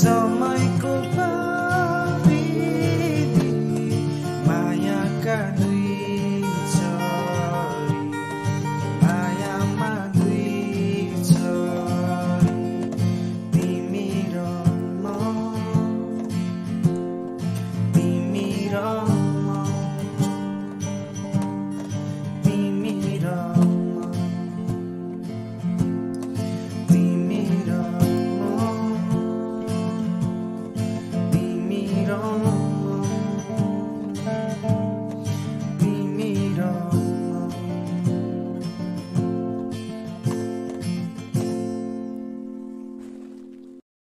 song.